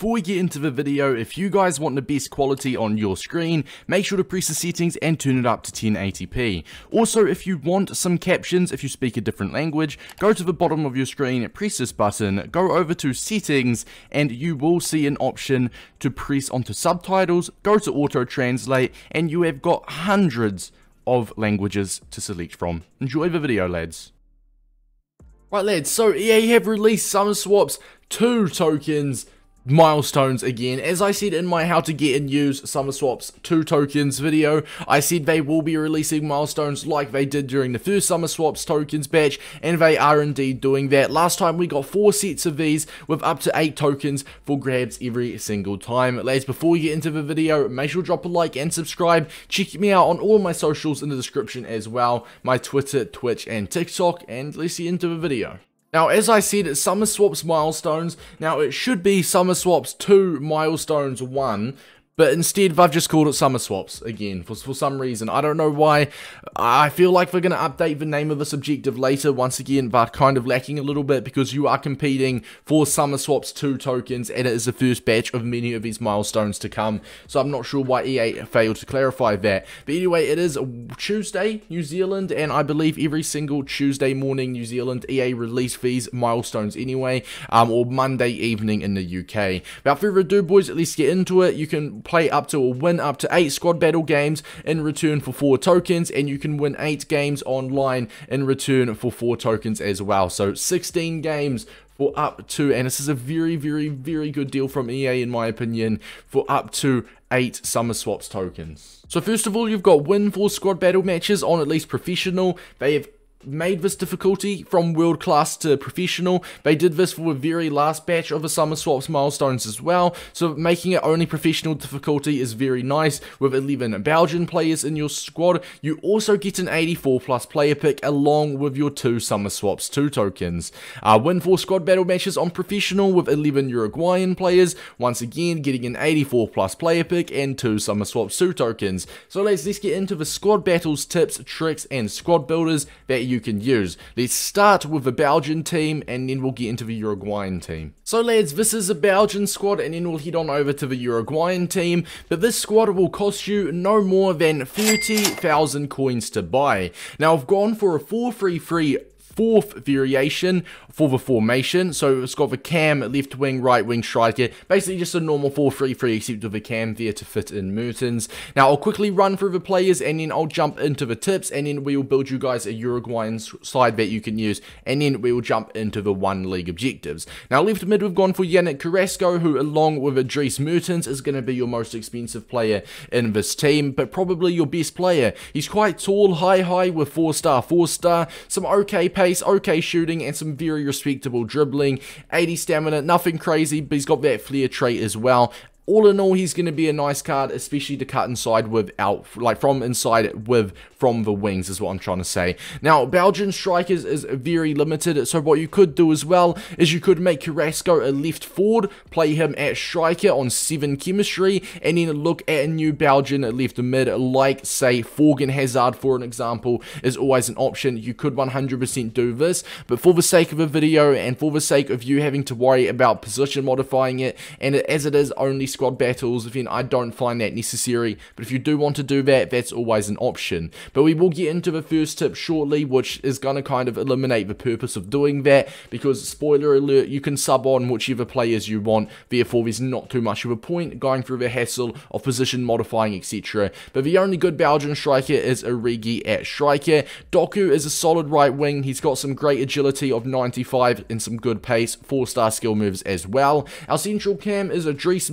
before we get into the video, if you guys want the best quality on your screen, make sure to press the settings and turn it up to 1080p. Also, if you want some captions, if you speak a different language, go to the bottom of your screen, press this button, go over to settings, and you will see an option to press onto subtitles, go to auto translate, and you have got hundreds of languages to select from. Enjoy the video, lads. Right lads, so EA have released Summer Swaps 2 tokens milestones again. As I said in my how to get and use Summer Swaps 2 tokens video, I said they will be releasing milestones like they did during the first Summer Swaps tokens batch, and they are indeed doing that. Last time we got 4 sets of these with up to 8 tokens for grabs every single time. Lads, before we get into the video, make sure to drop a like and subscribe. Check me out on all my socials in the description as well, my Twitter, Twitch, and TikTok, and let's get into the video. Now, as I said, Summer Swaps milestones. Now, it should be Summer Swaps 2 milestones 1, but instead, they've just called it Summer Swaps again for, for some reason. I don't know why. I feel like we're going to update the name of this objective later once again, but kind of lacking a little bit because you are competing for Summer Swaps 2 tokens and it is the first batch of many of these milestones to come. So I'm not sure why EA failed to clarify that. But anyway, it is Tuesday, New Zealand, and I believe every single Tuesday morning, New Zealand, EA release these milestones anyway, um, or Monday evening in the UK. Without further ado, boys, at least get into it. You can play up to or win up to 8 squad battle games in return for 4 tokens and you can win 8 games online in return for 4 tokens as well. So 16 games for up to, and this is a very, very, very good deal from EA in my opinion, for up to 8 Summer Swaps tokens. So first of all, you've got win 4 squad battle matches on at least professional. They have made this difficulty from world class to professional. They did this for the very last batch of the Summer Swaps milestones as well, so making it only professional difficulty is very nice. With 11 Belgian players in your squad, you also get an 84 plus player pick along with your two Summer Swaps 2 tokens. Uh, win 4 squad battle matches on professional with 11 Uruguayan players, once again getting an 84 plus player pick and two Summer Swaps 2 tokens. So let's, let's get into the squad battles tips, tricks and squad builders that you can use. Let's start with the Belgian team and then we'll get into the Uruguayan team. So lads, this is a Belgian squad and then we'll head on over to the Uruguayan team, but this squad will cost you no more than 30,000 coins to buy. Now I've gone for a 433 fourth variation for the formation. So it's got the cam, left wing, right wing, striker. Basically just a normal 4-3-3 except with a cam there to fit in Mertens. Now I'll quickly run through the players and then I'll jump into the tips and then we will build you guys a Uruguayan side that you can use and then we will jump into the one league objectives. Now left mid we've gone for Yannick Carrasco who along with Dries Mertens is going to be your most expensive player in this team but probably your best player. He's quite tall, high high with 4 star, 4 star, some okay pace, okay shooting and some very respectable dribbling, 80 stamina, nothing crazy, but he's got that flair trait as well all in all, he's going to be a nice card, especially to cut inside without, like from inside with from the wings is what I'm trying to say. Now, Belgian strikers is very limited, so what you could do as well is you could make Carrasco a left forward, play him at striker on 7 chemistry, and then look at a new Belgian left mid, like, say, Thorgan Hazard, for an example, is always an option. You could 100% do this, but for the sake of a video and for the sake of you having to worry about position modifying it, and as it is only squad battles, then I don't find that necessary. But if you do want to do that, that's always an option. But we will get into the first tip shortly, which is going to kind of eliminate the purpose of doing that, because spoiler alert, you can sub on whichever players you want, therefore there's not too much of a point going through the hassle of position modifying, etc. But the only good Belgian striker is Origi at striker. Doku is a solid right wing, he's got some great agility of 95 and some good pace, 4 star skill moves as well. Our central cam is a Dries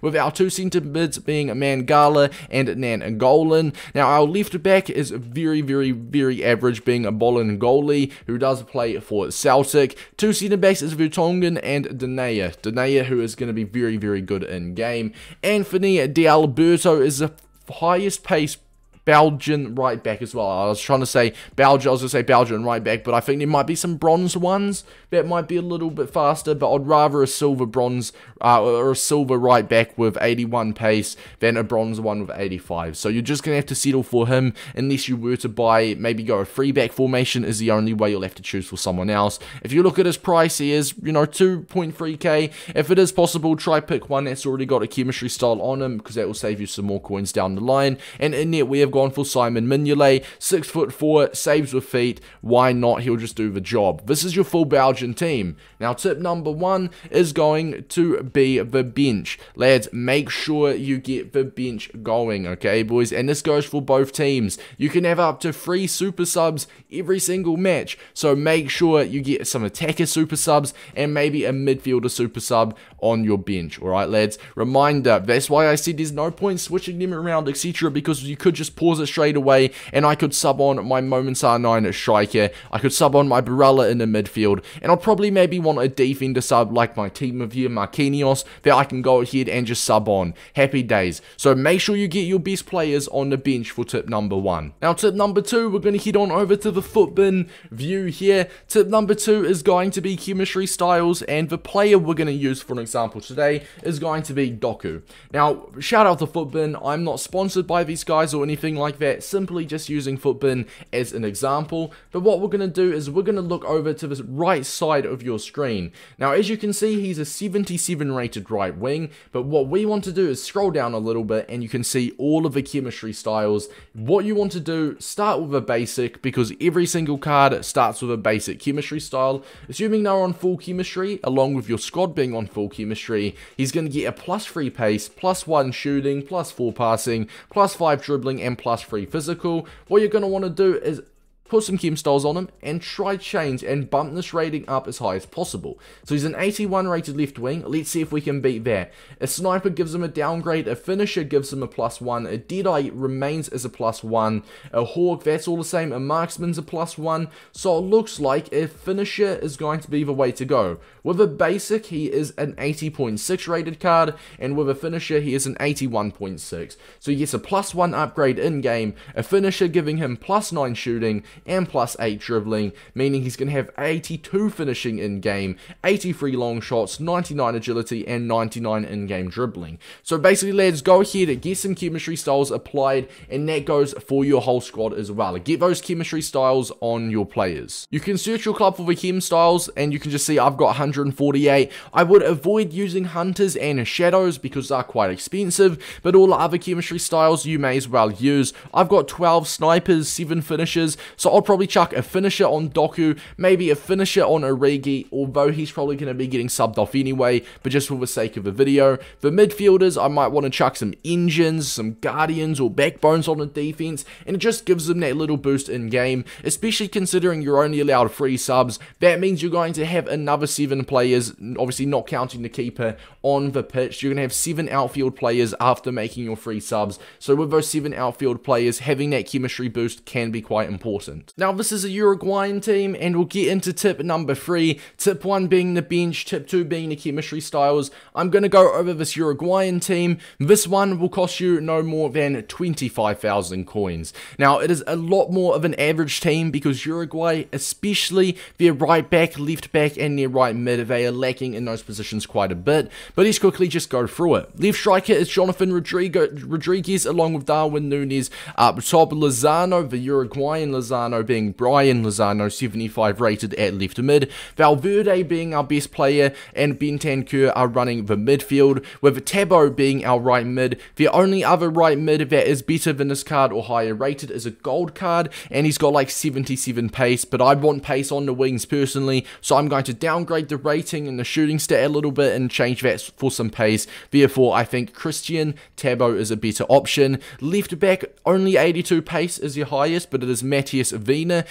With our two centre mids being Mangala and Nainggolan. Now, our left back is very, very, very average, being a Bolingoli, who does play for Celtic. Two centre backs is Vertonghen and Denayer. Denayer, who is going to be very, very good in game. Anthony D'Alberto is the highest pace Belgian right back as well. I was trying to say Belgian, I was going to say Belgian right back, but I think there might be some bronze ones that might be a little bit faster, but I'd rather a silver bronze uh, or a silver right back with 81 pace than a bronze one with 85. So you're just going to have to settle for him unless you were to buy, maybe go a free back formation is the only way you'll have to choose for someone else. If you look at his price, he is, you know, 2.3k. If it is possible, try pick one that's already got a chemistry style on him because that will save you some more coins down the line. And in net, we have gone for Simon Mignolet, 6 foot 4, saves with feet. Why not? He'll just do the job. This is your full Belgian team. Now, tip number one is going to be the bench. Lads, make sure you get the bench going, okay, boys? And this goes for both teams. You can have up to three super subs every single match. So make sure you get some attacker super subs and maybe a midfielder super sub on your bench. Alright, lads. Reminder, that's why I said there's no point switching them around, etc. Because you could just pause it straight away and I could sub on my Moments R9 at striker. I could sub on my Barella in the midfield. And I'll probably maybe want a defender sub like my team of year Marquinhos that I can go ahead and just sub on. Happy days. So make sure you get your best players on the bench for tip number one. Now tip number two, we're going to head on over to the FUTBIN view here. Tip number two is going to be chemistry styles and the player we're going to use for an example today is going to be Doku. Now shout out to FUTBIN, I'm not sponsored by these guys or anything like that, simply just using FUTBIN as an example. But what we're going to do is we're going to look over to the right side of your screen. Now as you can see he's a 77 rated right wing, but what we want to do is scroll down a little bit and you can see all of the chemistry styles. What you want to do, start with a basic because every single card starts with a basic chemistry style. Assuming they're on full chemistry, along with your squad being on full chemistry, he's going to get a plus 3 pace, plus 1 shooting, plus 4 passing, plus 5 dribbling, and plus 3 physical. What you're going to want to do is put some chem styles on him, and try change and bump this rating up as high as possible. So he's an 81 rated left wing. Let's see if we can beat that. A sniper gives him a downgrade, a finisher gives him a plus one, a deadeye remains as a plus one, a hawk, that's all the same, a marksman's a plus one. So it looks like a finisher is going to be the way to go. With a basic, he is an 80.6 rated card, and with a finisher, he is an 81.6. So he gets a plus one upgrade in game, a finisher giving him plus nine shooting, and plus 8 dribbling, meaning he's going to have 82 finishing in game, 83 long shots, 99 agility, and 99 in game dribbling. So basically, lads, go ahead and get some chemistry styles applied, and that goes for your whole squad as well. Get those chemistry styles on your players. You can search your club for the chem styles, and you can just see I've got 148. I would avoid using hunters and shadows because they're quite expensive, but all the other chemistry styles you may as well use. I've got 12 snipers, 7 finishers, so I'll probably chuck a finisher on Doku, maybe a finisher on Origi, although he's probably going to be getting subbed off anyway, but just for the sake of the video. For midfielders, I might want to chuck some engines, some guardians, or backbones on the defense, and it just gives them that little boost in game, especially considering you're only allowed three subs. That means you're going to have another seven players, obviously not counting the keeper, on the pitch. You're going to have seven outfield players after making your free subs. So with those seven outfield players, having that chemistry boost can be quite important. Now, this is a Uruguayan team, and we'll get into tip number three. Tip one being the bench, tip two being the chemistry styles. I'm going to go over this Uruguayan team. This one will cost you no more than 25,000 coins. Now, it is a lot more of an average team because Uruguay, especially their right back, left back, and their right mid, they are lacking in those positions quite a bit. But let's quickly just go through it. Left striker is Jonathan Rodrigo, Rodriguez, along with Darwin Nunez. Up top, Lozano, the Uruguayan Lozano Lozano being Brian Lozano, 75 rated at left mid, Valverde being our best player, and Bentancur are running the midfield, with Tabo being our right mid. The only other right mid that is better than this card or higher rated is a gold card, and he's got like 77 pace, but I want pace on the wings personally, so I'm going to downgrade the rating and the shooting stat a little bit and change that for some pace. Therefore, I think Christian Tabo is a better option. Left back, only 82 pace is your highest, but it is Matthias Vina.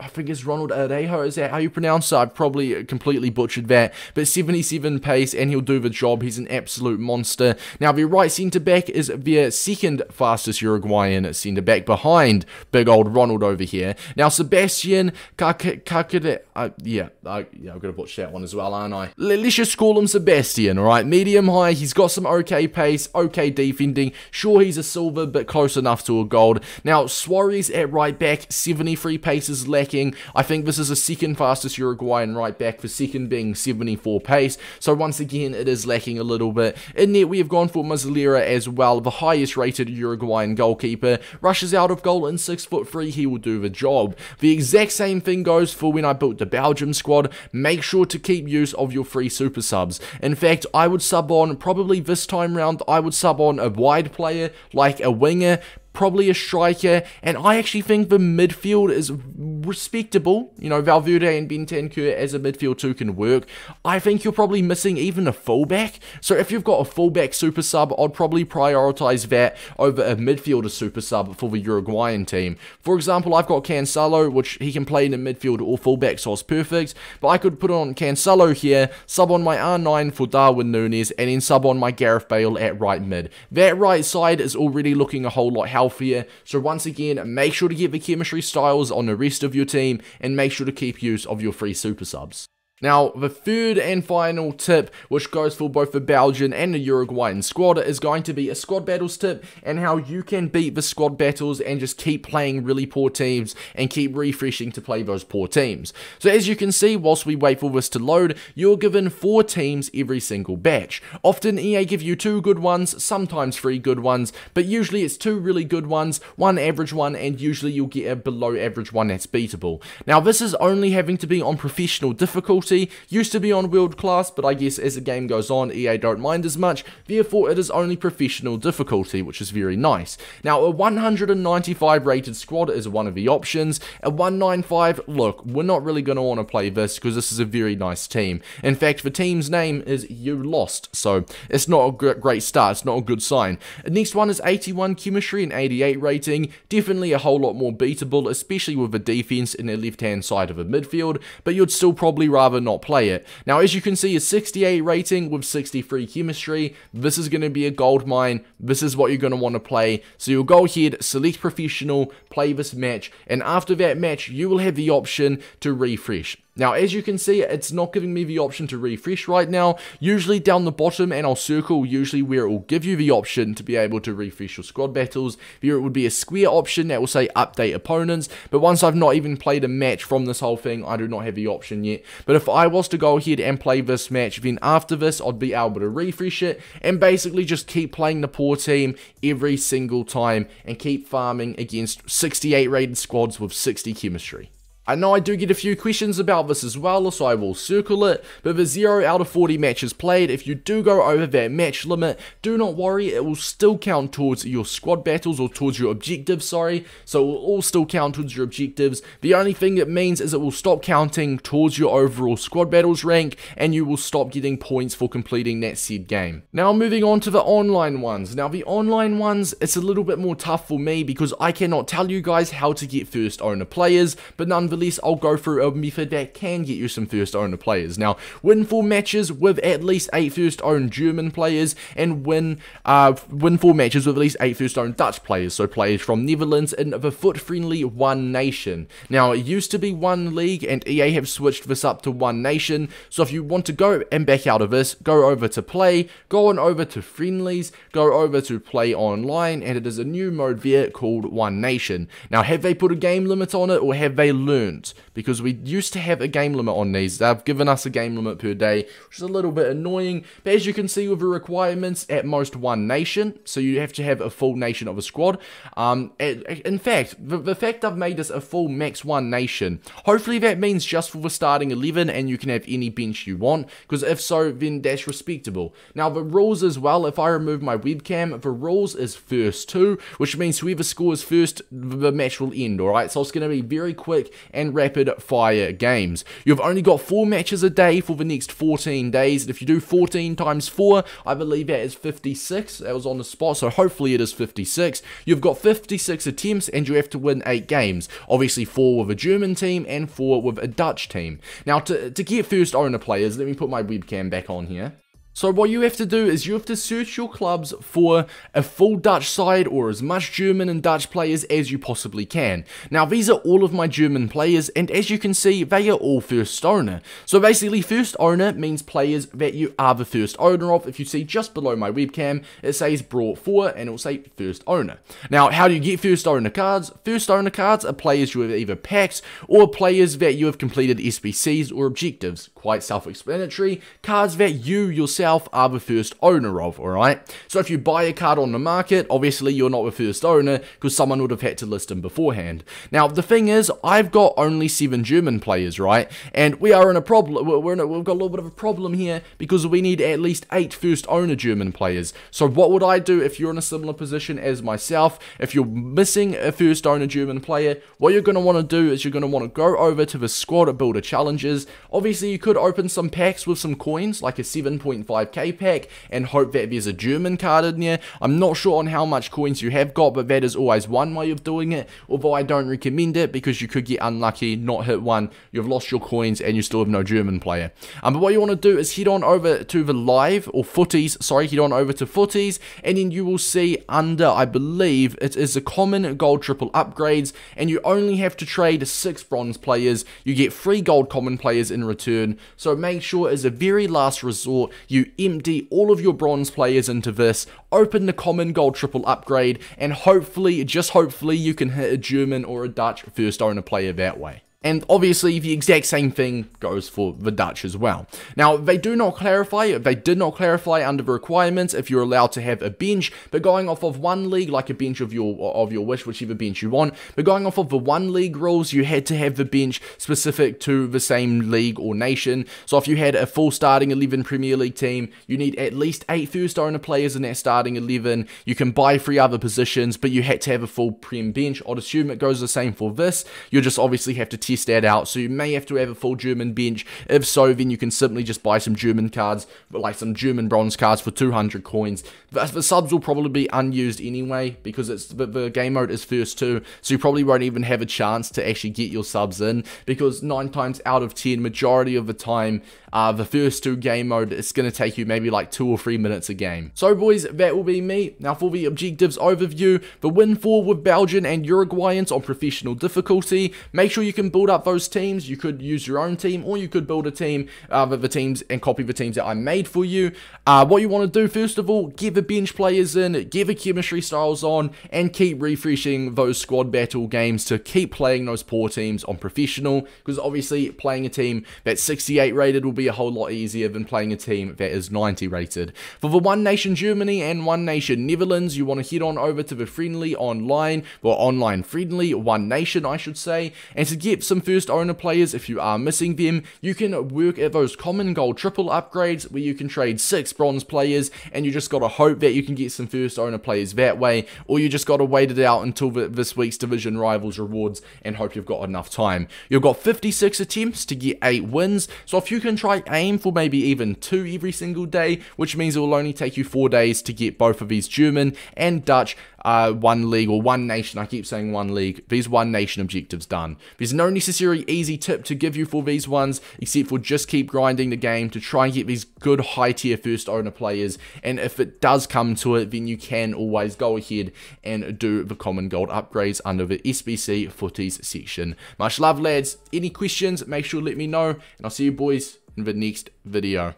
I think it's Ronald Arejo, is that how you pronounce it? I've probably completely butchered that. But 77 pace, and he'll do the job. He's an absolute monster. Now, the right centre back is the second fastest Uruguayan centre back behind big old Ronald over here. Now, Sebastian Kakade, uh, yeah, I, yeah, I've got to butcher that one as well, aren't I? Let's just call him Sebastian, alright? Medium high, he's got some okay pace, okay defending. Sure, he's a silver, but close enough to a gold. Now, Suarez at right back, 73 paces lacking. I think this is the second fastest Uruguayan right back, for second being 74 pace. So once again, it is lacking a little bit. In net, we have gone for Muslera as well, the highest rated Uruguayan goalkeeper. Rushes out of goal in 6 foot 3, he will do the job. The exact same thing goes for when I built the Belgium squad. Make sure to keep use of your free super subs. In fact, I would sub on, probably this time round, I would sub on a wide player, like a winger, probably a striker, and I actually think the midfield is respectable. You know, Valverde and Bentancur as a midfield two can work. I think you're probably missing even a fullback. So if you've got a fullback super sub, I'd probably prioritize that over a midfielder super sub for the Uruguayan team. For example, I've got Cancelo, which he can play in the midfield or fullback, so it's perfect. But I could put on Cancelo here, sub on my R9 for Darwin Nunez, and then sub on my Gareth Bale at right mid. That right side is already looking a whole lot healthier healthier. So once again, make sure to get the chemistry styles on the rest of your team and make sure to keep use of your free super subs. Now, the third and final tip, which goes for both the Belgian and the Uruguayan squad, is going to be a squad battles tip and how you can beat the squad battles and just keep playing really poor teams and keep refreshing to play those poor teams. So as you can see, whilst we wait for this to load, you're given four teams every single batch. Often EA give you two good ones, sometimes three good ones, but usually it's two really good ones, one average one, and usually you'll get a below average one that's beatable. Now, this is only having to be on professional difficulty difficulty. Used to be on world class, but I guess as the game goes on, EA don't mind as much. Therefore, it is only professional difficulty, which is very nice. Now, a 195 rated squad is one of the options. A 195, look, we're not really going to want to play this because this is a very nice team. In fact, the team's name is You Lost, so it's not a great start. It's not a good sign. The next one is 81 chemistry and 88 rating. Definitely a whole lot more beatable, especially with the defense in the left-hand side of the midfield, but you'd still probably rather rather not play it. Now, as you can see, a 68 rating with 63 chemistry. This is going to be a gold mine. This is what you're going to want to play. So you'll go ahead, select professional, play this match, and after that match, you will have the option to refresh. Now, as you can see, it's not giving me the option to refresh right now. Usually down the bottom, and I'll circle usually where it will give you the option to be able to refresh your squad battles. Here it would be a square option that will say update opponents, but once I've not even played a match from this whole thing, I do not have the option yet. But if I was to go ahead and play this match, then after this, I'd be able to refresh it and basically just keep playing the poor team every single time and keep farming against 68 rated squads with 60 chemistry. I know I do get a few questions about this as well, so I will circle it, but the 0 out of 40 matches played, if you do go over that match limit, do not worry, it will still count towards your squad battles, or towards your objectives, sorry, so it will all still count towards your objectives. The only thing it means is it will stop counting towards your overall squad battles rank, and you will stop getting points for completing that said game. Now moving on to the online ones. Now the online ones, it's a little bit more tough for me, because I cannot tell you guys how to get first owner players, but nonetheless least I'll go through a method that can get you some first owner players. Now, win four matches with at least eight first owned German players and win uh, win four matches with at least eight first owned Dutch players, so players from Netherlands in the FUT friendly One Nation. Now, it used to be One League and EA have switched this up to One Nation, so if you want to go and back out of this, go over to play, go on over to friendlies, go over to play online, and it is a new mode there called One Nation. Now, have they put a game limit on it or have they learned because we used to have a game limit on these. They've given us a game limit per day, which is a little bit annoying. But as you can see with the requirements, at most one nation, so you have to have a full nation of a squad. Um, in fact, the, the fact I've made this a full max one nation, hopefully that means just for the starting 11 and you can have any bench you want, because if so, then that's respectable. Now the rules as well, if I remove my webcam, the rules is first two, which means whoever scores first, the match will end, alright? So it's going to be very quick and rapid fire games. You've only got 4 matches a day for the next 14 days, and if you do 14 times 4, I believe that is 56. That was on the spot, so hopefully it is 56. You've got 56 attempts, and you have to win 8 games. Obviously 4 with a German team, and 4 with a Dutch team. Now, to, to get first owner players, let me put my webcam back on here. So what you have to do is you have to search your clubs for a full Dutch side or as much German and Dutch players as you possibly can. Now these are all of my German players and as you can see they are all first owner. So basically first owner means players that you are the first owner of. If you see just below my webcam it says brought for and it will say first owner. Now how do you get first owner cards? First owner cards are players you have either packed or players that you have completed SBCs or objectives. Quite self-explanatory. Cards that you yourself yourself are the first owner of, alright? So if you buy a card on the market, obviously you're not the first owner because someone would have had to list them beforehand. Now, the thing is, I've got only seven German players, right? And we are in a problem, we're in a, we've got a little bit of a problem here because we need at least eight first owner German players. So what would I do if you're in a similar position as myself? If you're missing a first owner German player, what you're going to want to do is you're going to want to go over to the squad builder challenges. Obviously, you could open some packs with some coins, like a 7.5 5k pack and hope that there's a German card in there. I'm not sure on how much coins you have got, but that is always one way of doing it, although I don't recommend it because you could get unlucky, not hit one, you've lost your coins and you still have no German player. Um, but what you want to do is head on over to the live, or Futties, sorry, head on over to Futties, and then you will see under, I believe, it is a common gold triple upgrades, and you only have to trade six bronze players, you get three gold common players in return, so make sure as a very last resort, you empty all of your bronze players into this, open the common gold triple upgrade, and hopefully, just hopefully, you can hit a German or a Dutch first owner player that way. And obviously, the exact same thing goes for the Dutch as well. Now, they do not clarify, they did not clarify under the requirements if you're allowed to have a bench, but going off of one league, like a bench of your of your wish, whichever bench you want, but going off of the one league rules, you had to have the bench specific to the same league or nation. So if you had a full starting 11 Premier League team, you need at least 8 first owner players in that starting 11. You can buy three other positions, but you had to have a full Prem bench. I'd assume it goes the same for this. You just obviously have to test that out. So you may have to have a full German bench. If so, then you can simply just buy some German cards, like some German bronze cards four 200 coins. The, the subs will probably be unused anyway because it's the, the game mode is first two. So you probably won't even have a chance to actually get your subs in because nine times out of 10, majority of the time, uh, the first two game mode, it's going to take you maybe like two or three minutes a game. So boys, that will be me. Now for the objectives overview, the win for with Belgian and Uruguayans on professional difficulty. Make sure you can build up those teams. You could use your own team or you could build a team uh, of the teams and copy the teams that I made for you. Uh, what you want to do, first of all, get the bench players in, get the chemistry styles on, and keep refreshing those squad battle games to keep playing those poor teams on professional, because obviously playing a team that's 68 rated will be a whole lot easier than playing a team that is 90 rated. For the One Nation Germany and One Nation Netherlands, you want to head on over to the friendly online, or online friendly, One Nation I should say, and to get some first owner players if you are missing them, you can work at those common gold triple upgrades where you can trade 6 bronze players and you just gotta hope that you can get some first owner players that way, or you just gotta wait it out until the, this week's Division Rivals rewards and hope you've got enough time. You've got 56 attempts to get 8 wins, so if you can try aim for maybe even 2 every single day, which means it will only take you 4 days to get both of these German and Dutch uh, one league or one nation, I keep saying one league, these one nation objectives done. There's no necessary easy tip to give you for these ones, except for just keep grinding the game to try and get these good high tier first owner players, and if it does come to it, then you can always go ahead and do the common gold upgrades under the SBC Futties section. Much love lads, any questions, make sure let me know, and I'll see you boys in the next video.